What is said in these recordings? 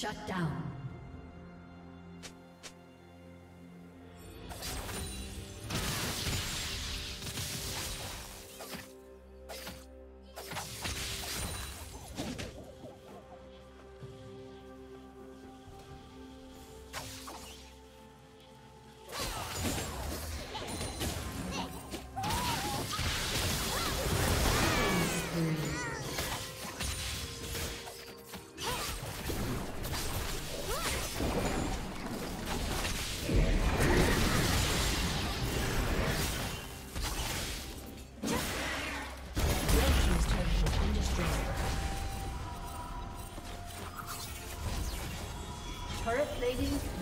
Shut down.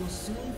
Will soon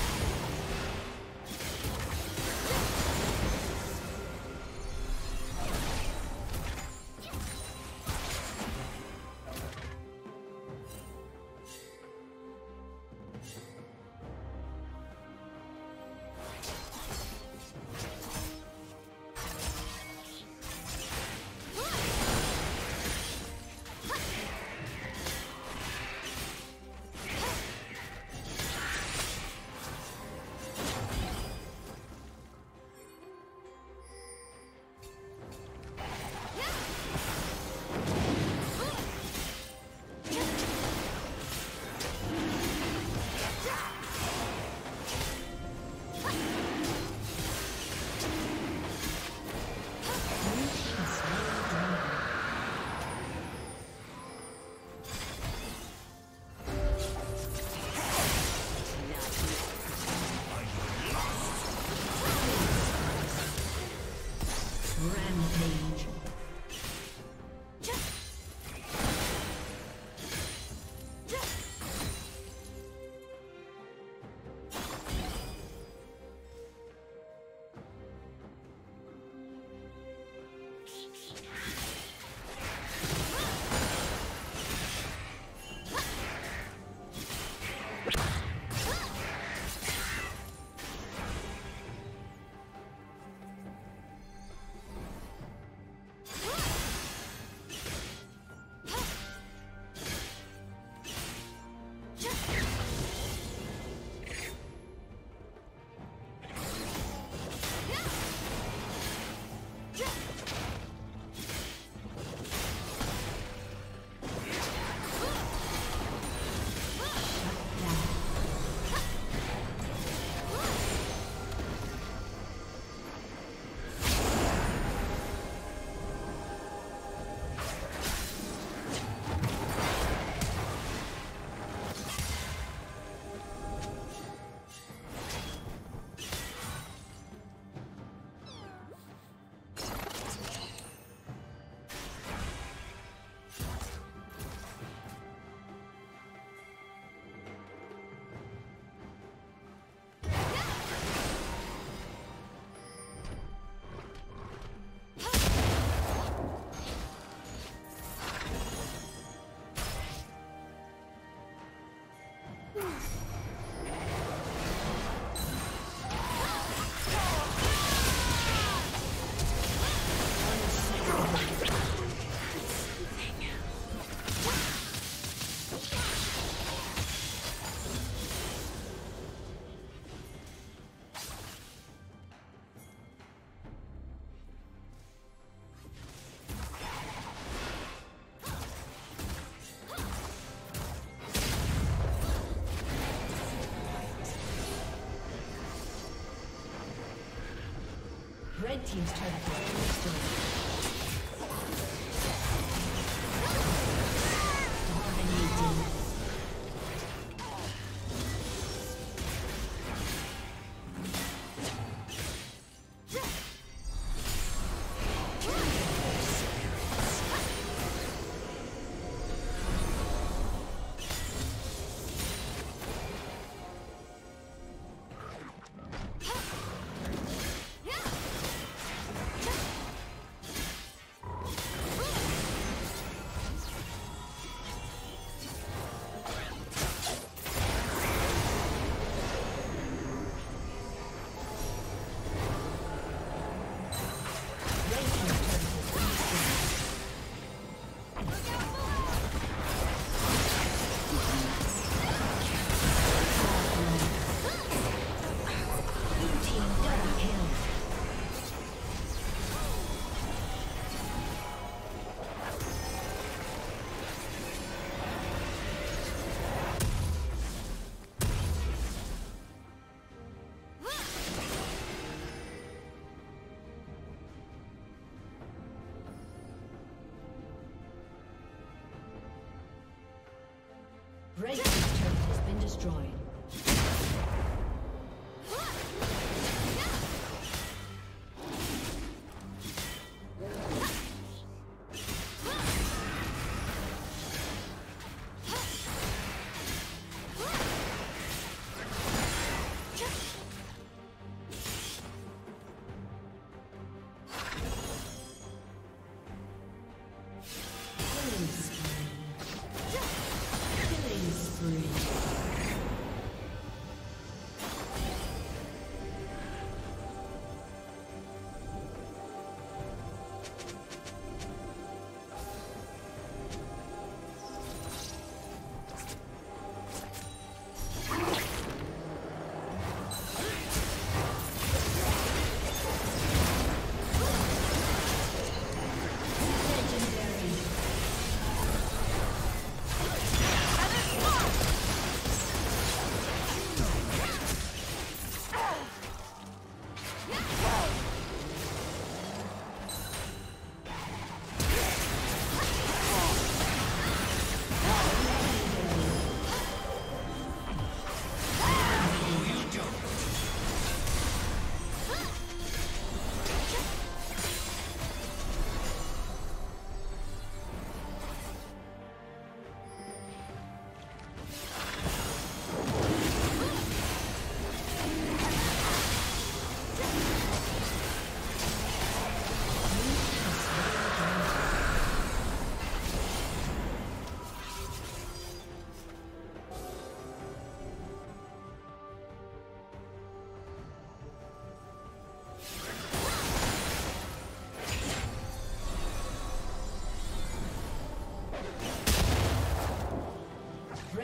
Red Team's turret has been. Red Team's turret has been destroyed.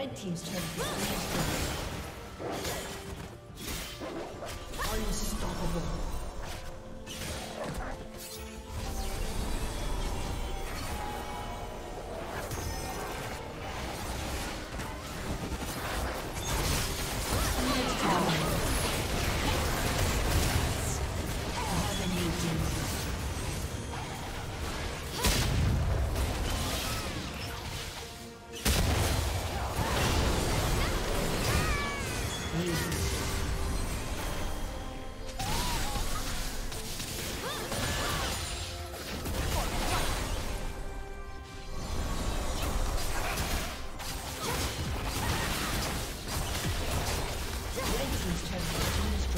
Red Team's. Unstoppable.